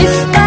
Está...